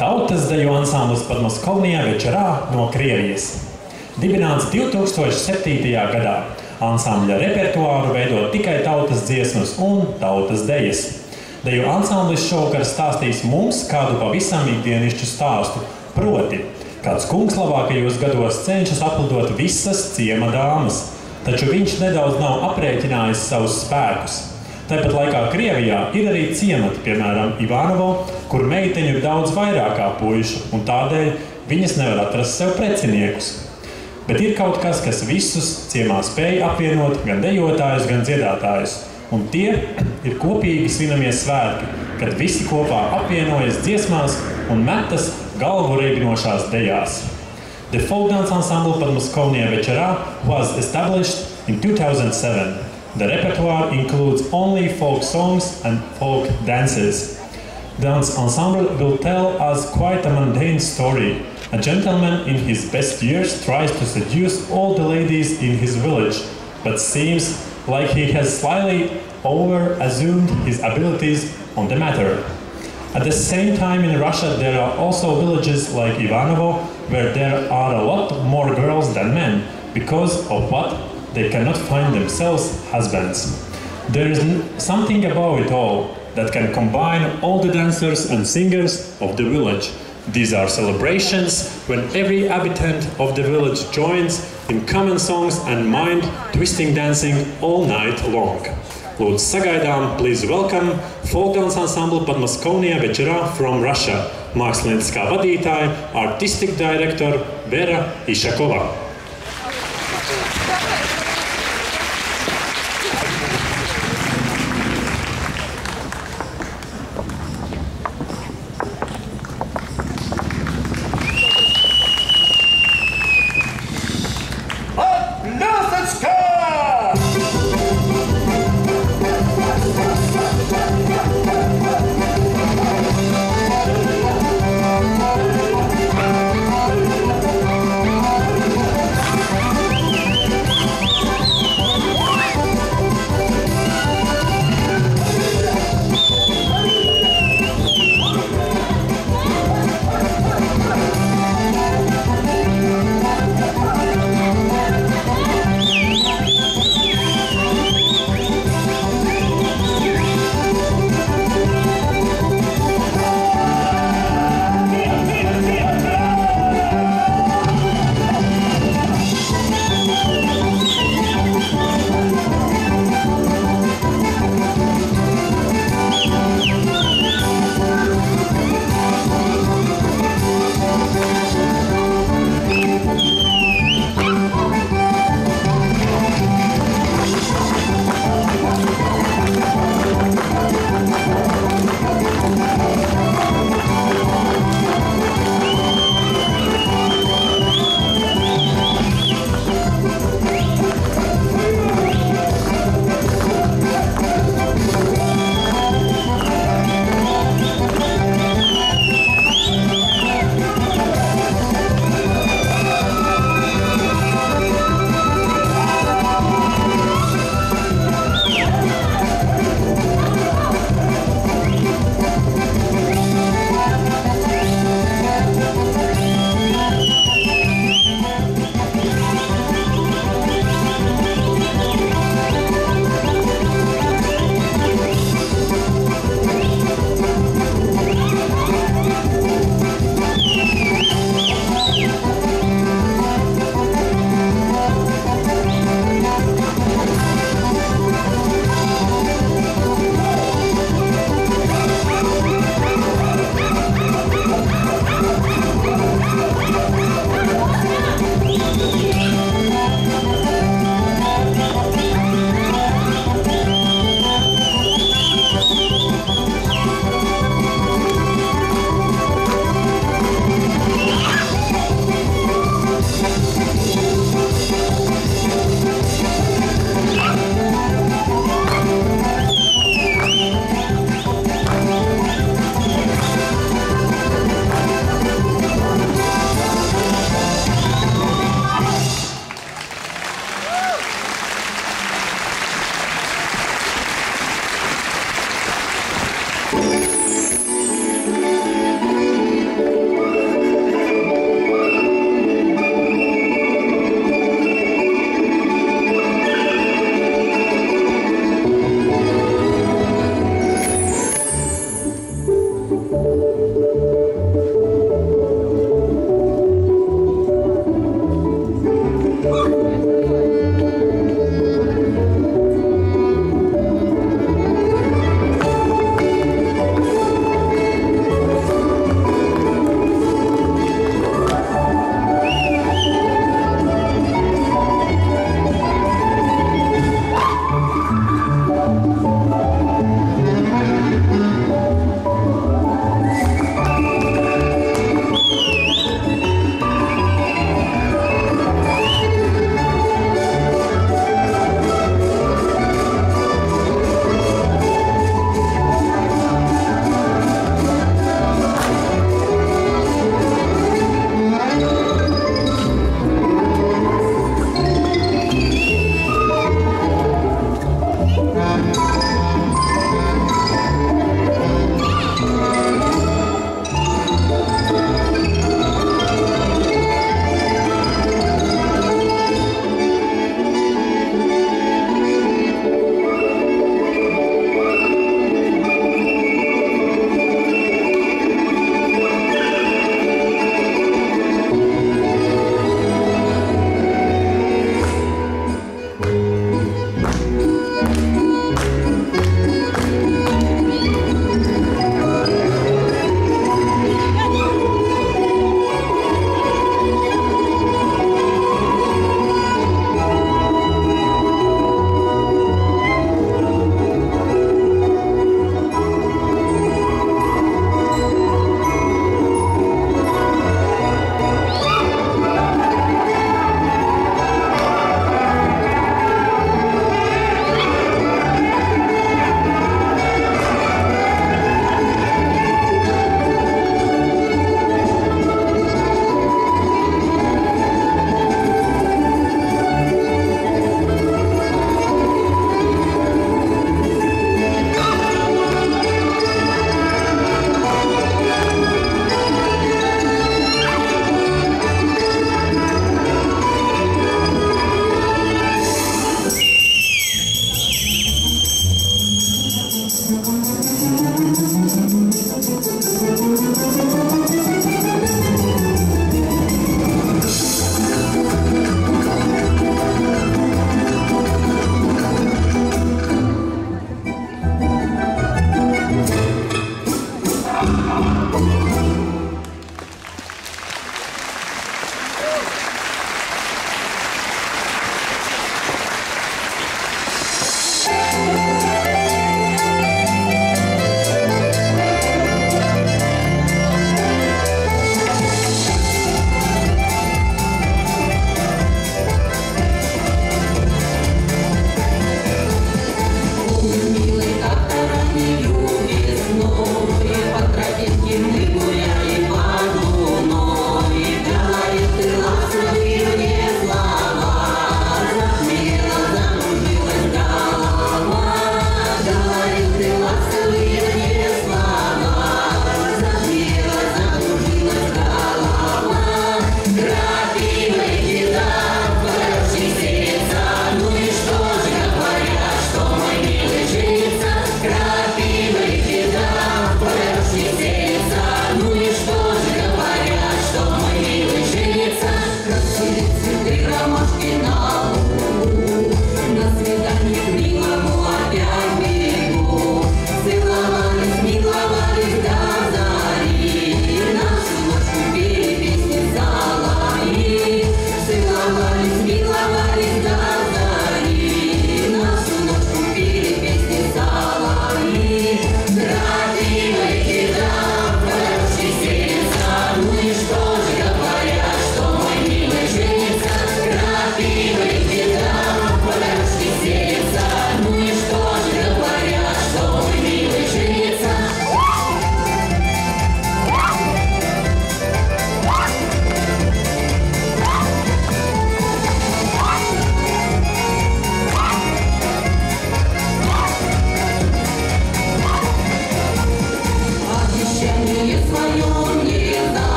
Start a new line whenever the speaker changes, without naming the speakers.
Tautas deju ansamblis Padmaskovnijā večerā no Krievijas. Dibināts 2007. gadā. Ansambļa repertuāru veido tikai tautas dziesmas un tautas dejas. Deju ansamblis šovakar stāstīs mums kādu pavisam ikdienišķu stāstu. Proti, kāds kungs labākajos gados cenšas aplidot visas ciema dāmas, taču viņš nedaudz nav aprēķinājis savus spēkus. Tāpat laikā Krievijā ir arī ciemati, piemēram, Ivanovo, kur meiteņu ir daudz vairāk kā puišu, un tādēļ viņas nevar atrast sev preciniekus. Bet ir kaut kas, kas visus ciemā spēj apvienot, gan dejotājus, gan dziedātājus. Un tie ir kopīgi svinamie svētki, kad visi kopā apvienojas dziesmās un metas galvu reibinošās dejās. The folk dance ensemble Padmaskovnija Večerā was established in 2007. The repertoire includes only folk songs and folk dances. Dance ensemble will tell us quite a mundane story. A gentleman in his best years tries to seduce all the ladies in his village, but seems like he has slightly over-assumed his abilities on the matter. At the same time in Russia there are also villages like Ivanovo where there are a lot more girls than men because of what they cannot find themselves husbands. There is something about it all that can combine all the dancers and singers of the village. These are celebrations when every habitant of the village joins in common songs and mind twisting dancing all night long. Lūdzu, sagaidām, please welcome folk dance ensemble Padmaskovnija Večerā from Russia. Mākslinieckā vadītāja, artistic director Vera Išakova.